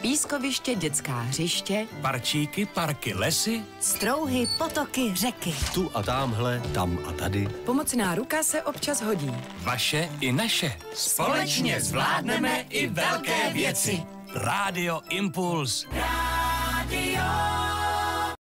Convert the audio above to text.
Pískoviště, dětská hřiště, Parčíky, parky, lesy. Strouhy, potoky, řeky. Tu a tamhle, tam a tady. pomocná ruka se občas hodí. Vaše i naše. Společně zvládneme i velké věci. Rádio Impuls. Rádio.